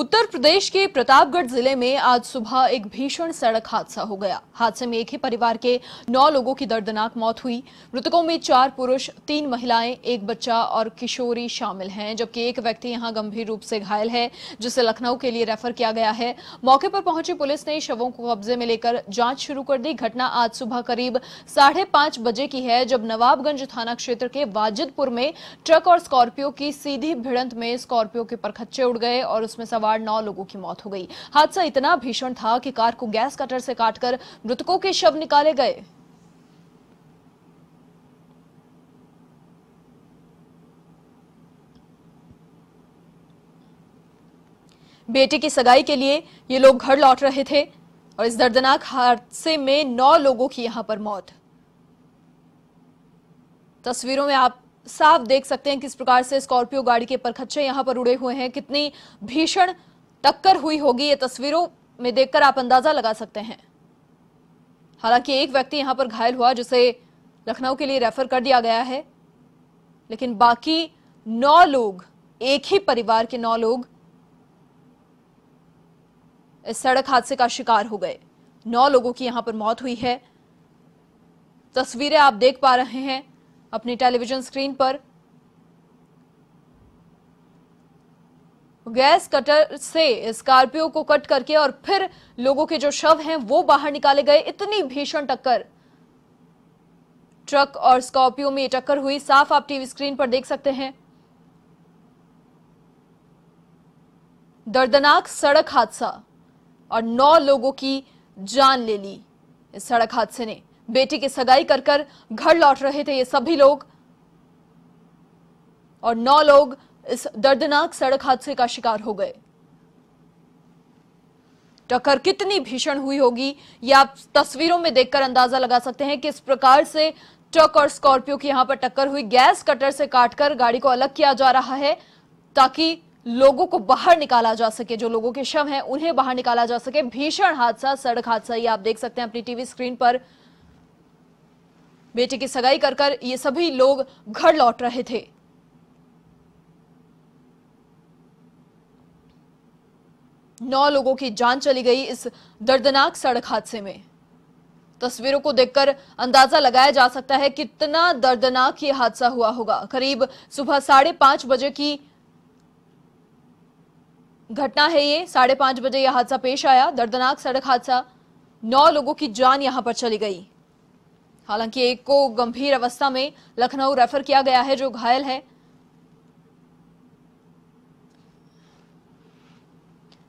उत्तर प्रदेश के प्रतापगढ़ ज़िले में आज सुबह एक भीषण सड़क हादसा हो गया। हादसे में एक ही परिवार के नौ लोगों की दर्दनाक मौत हुई। मृतकों में चार पुरुष, तीन महिलाएँ, एक बच्चा और किशोरी शामिल हैं, जबकि एक व्यक्ति यहाँ गंभीर रूप से घायल है, जिसे लखनऊ के लिए रेफर किया गया है। मौके पर पहुँची पुलिस ने शवों को कब्जे में लेकर जाँच शुरू कर दी। घटना आज सुबह करीब साढ़े बजे की है, जब नवाबगंज थाना क्षेत्र के वाजिदपुर में ट्रक और स्कॉर्पियो की सीधी भिड़ंत में स्कॉर्पियो के परखच्चे उड़ गए और उसमें सवार नौ लोगों की मौत हो गई। हादसा इतना भीषण था कि कार को गैस कटर से काटकर मृतकों के शव निकाले गए। बेटे की सगाई के लिए ये लोग घर लौट रहे थे और इस दर्दनाक हादसे में नौ लोगों की यहाँ पर मौत। तस्वीरों में आप साफ़ देख सकते हैं किस प्रकार से स्कॉर्पियो गाड़ी के परखच्चे यहाँ पर उड़े हुए हैं। कितनी भीषण टक्कर हुई होगी ये तस्वीरों में देखकर आप अंदाज़ा लगा सकते हैं। हालाँकि एक व्यक्ति यहाँ पर घायल हुआ जिसे लखनऊ के लिए रेफर कर दिया गया है, लेकिन बाकी नौ लोग, एक ही परिवार के नौ लोग इस सड़क हादसे का शिकार हो गए। नौ लोगों की यहाँ पर मौत हुई है। तस्वीरें आप देख पा रहे हैं। अपनी टेलीविज़न स्क्रीन पर। गैस कटर से स्कॉर्पियो को कट करके और फिर लोगों के जो शव हैं वो बाहर निकाले गए। इतनी भीषण टक्कर। ट्रक और स्कॉर्पियो में टक्कर हुई। साफ़ आप टीवी स्क्रीन पर देख सकते हैं। दर्दनाक सड़क हादसा और नौ लोगों की जान ले ली इस सड़क हादसे ने। बेटी की सगाई कर कर घर लौट रहे थे ये सभी लोग। और नौ लोग इस दर्दनाक सड़क हादसे का शिकार हो गए। टक्कर कितनी भीषण हुई होगी, ये आप तस्वीरों में देखकर अंदाज़ा लगा सकते हैं किस प्रकार से ट्रक और स्कॉर्पियो की यहाँ पर टक्कर हुई। गैस कटर से काटकर गाड़ी को अलग किया जा रहा है ताकि लोगों को बाहर निकाला जा सके। जो लोगों के शव हैं, उन्हें बाहर निकाला जा सके। भीषण हादसा, सड़क हादसा, ये आप देख सकते हैं अपनी टीवी स्क्रीन पर बेटे की सगाई कर कर ये सभी लोग घर लौट रहे थे। नौ लोगों की जान चली गई इस दर्दनाक सड़क हादसे में। तस्वीरों को देखकर अंदाज़ा लगाया जा सकता है कितना दर्दनाक ये हादसा हुआ होगा। करीब सुबह साढ़े पाँच बजे की घटना है ये। साढ़े पाँच बजे यह हादसा पेश आया। दर्दनाक सड़क हादसा। नौ लोगों की जान यहाँ पर चली गई। हालाँकि एक को गंभीर अवस्था में लखनऊ रेफर किया गया है, जो घायल है।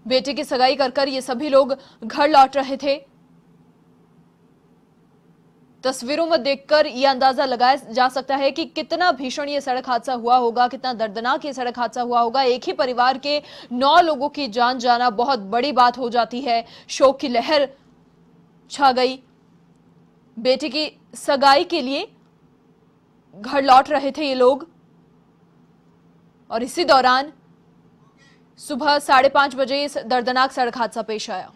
बेटे की सगाई कर कर ये सभी लोग घर लौट रहे थे। तस्वीरों में देखकर यह अंदाज़ा लगाया जा सकता है कि कितना भीषण ये सड़क हादसा हुआ होगा, कितना दर्दनाक ये सड़क हादसा हुआ होगा। एक ही परिवार के नौ लोगों की जान जाना बहुत बड़ी बात हो जाती है। शोक की लहर छा गई। बेटे की सगाई के लिए घर लौट रहे थे ये लोग। और इसी दौरान सुबह साढ़े पाँच बजे इस दर्दनाक सड़क हादसा पेश आया।